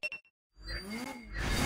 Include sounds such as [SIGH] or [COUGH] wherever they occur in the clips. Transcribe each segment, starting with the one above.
Sous-titrage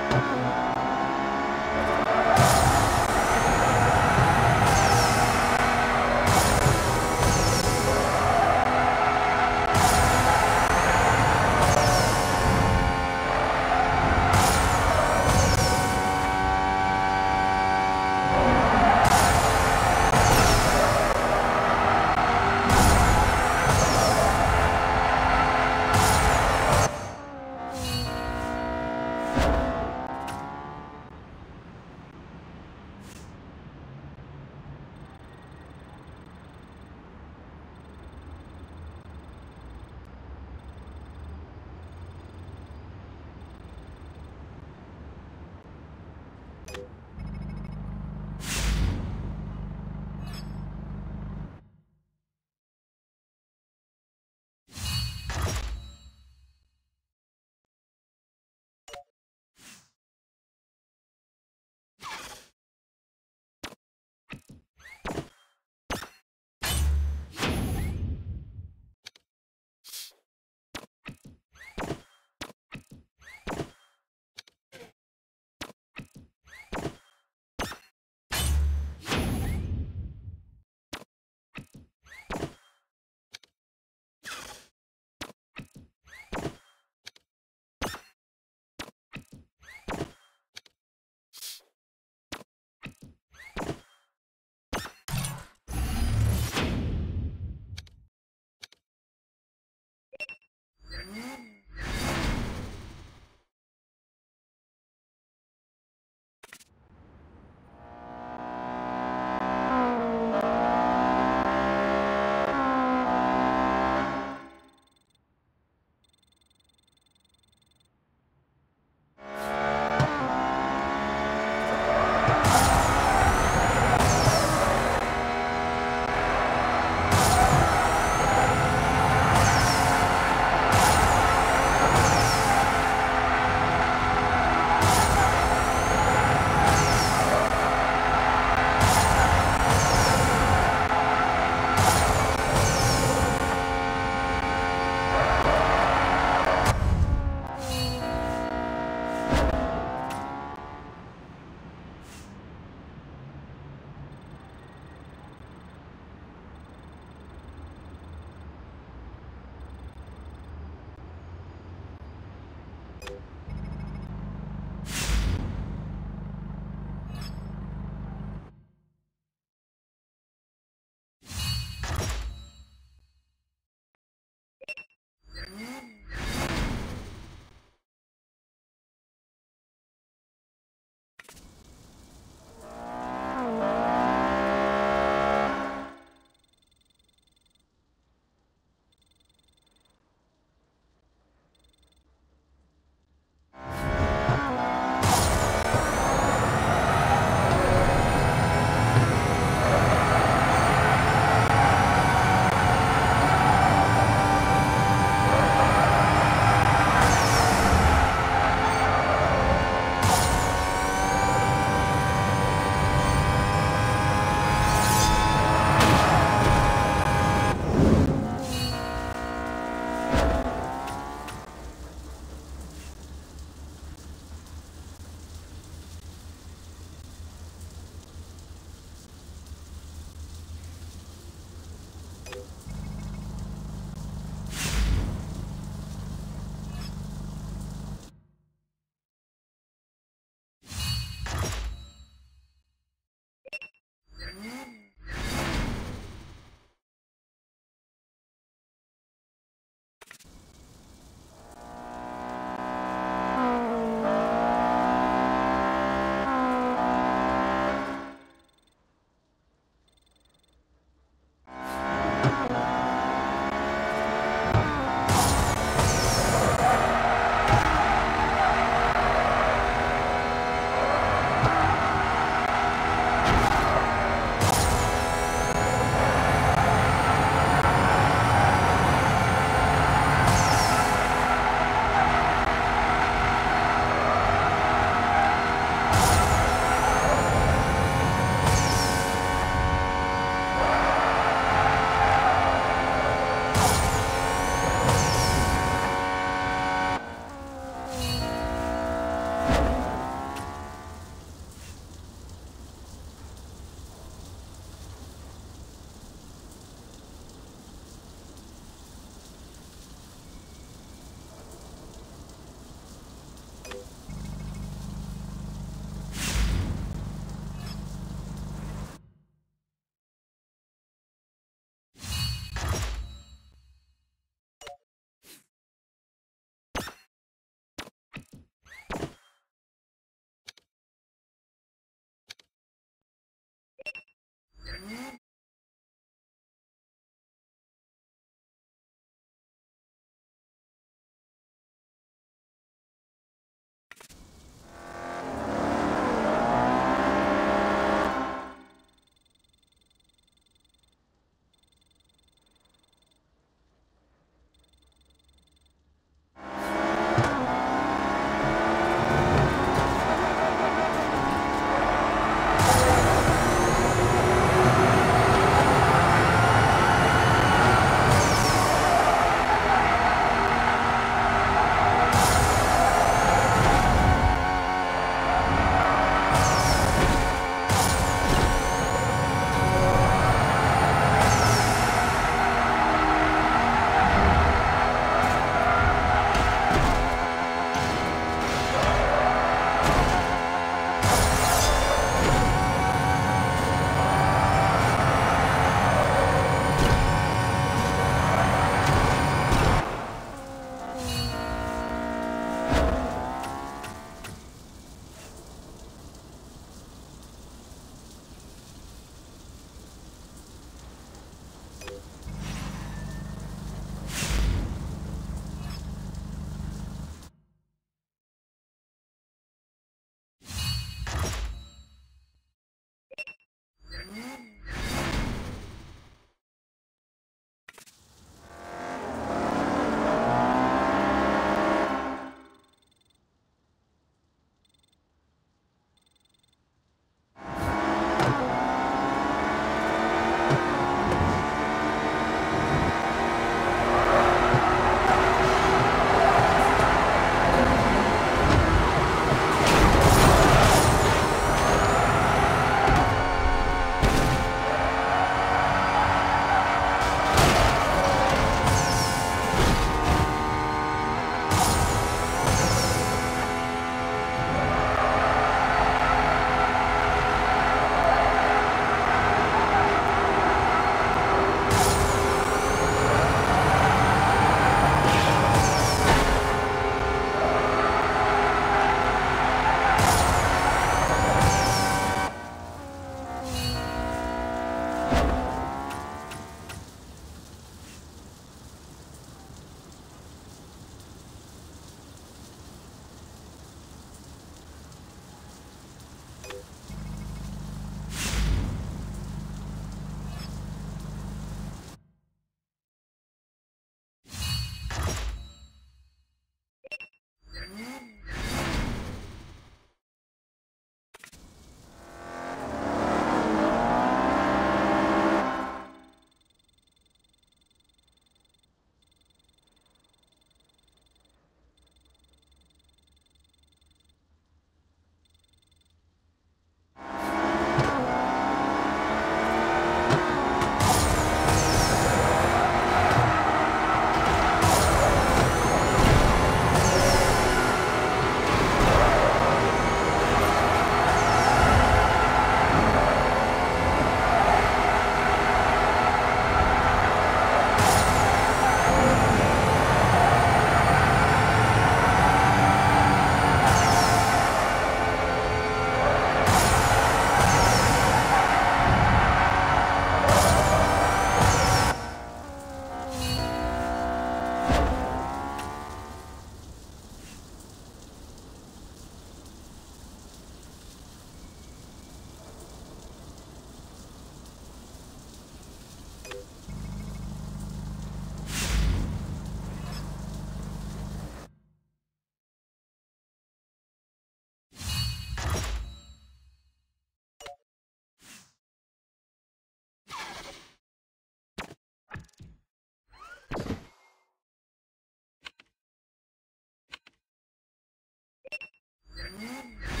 Yeah. [LAUGHS]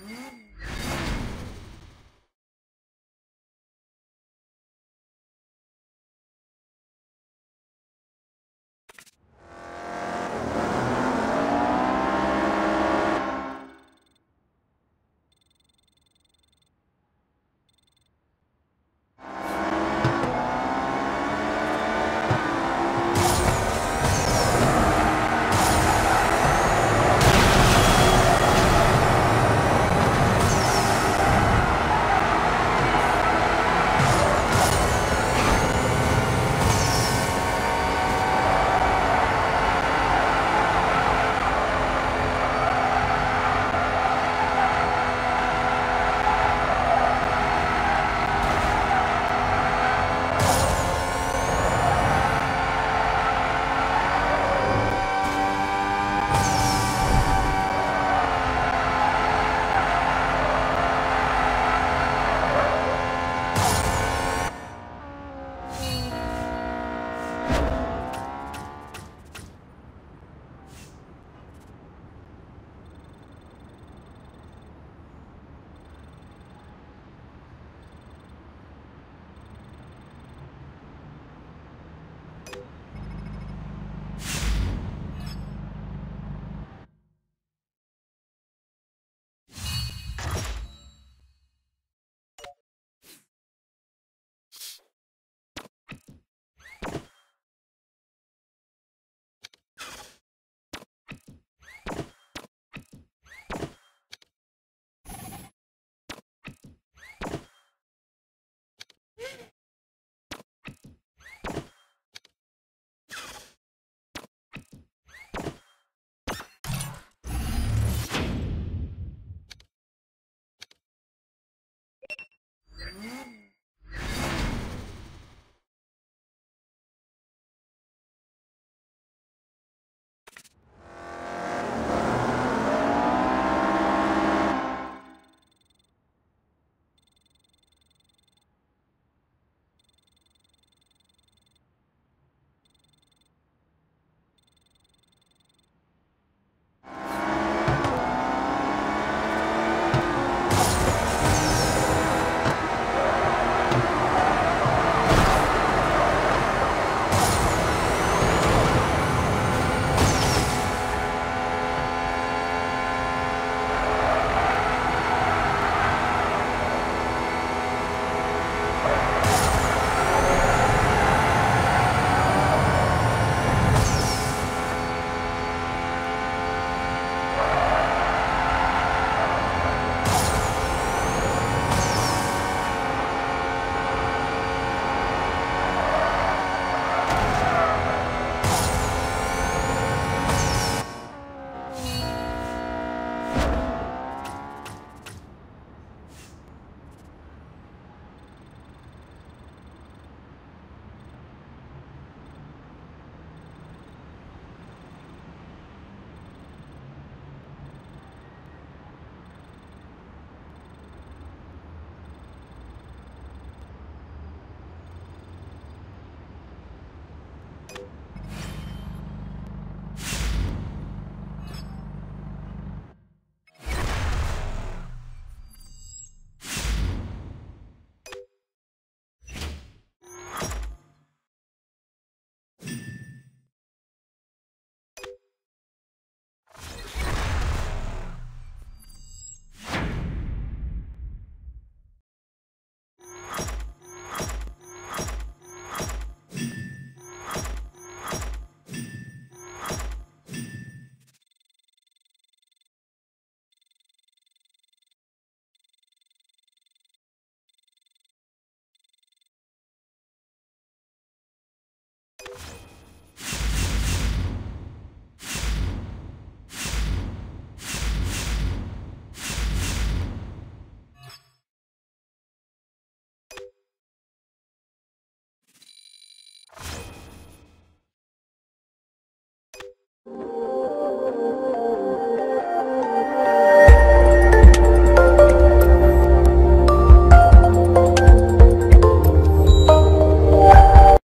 Mm-hmm. [LAUGHS]